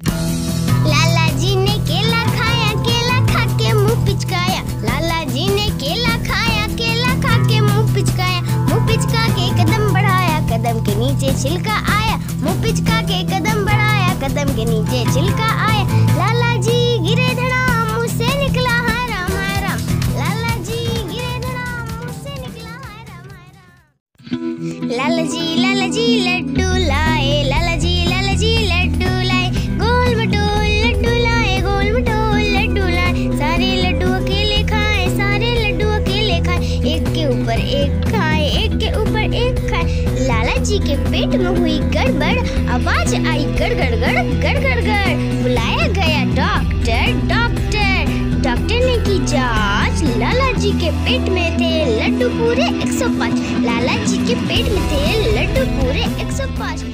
लाला जी ने केला खाया, केला खा के मुँह पिचकाया। लाला जी ने केला खाया, केला खा के मुँह पिचकाया। मुँह पिचका के कदम बढ़ाया, कदम के नीचे छिलका आया। मुँह पिचका के कदम बढ़ाया, कदम के नीचे छिलका आया। लाला जी गिरे मुँह से निकला हाय राम हाय राम। लाला जी गिरे धड़ाम मुँह लाला जी लाला जी लड्डू के ऊपर एक खाए, एक के ऊपर एक खाए। लाला जी के पेट में हुई गड़बड़, आवाज़ आई गड़ गड़ गड़ गड़ बुलाया गया डॉक्टर डॉक्टर। डॉक्टर ने की जाँच लाला जी के पेट में थे लड्डू पूरे 105 लाला जी के पेट में थे लड्डू पूरे 105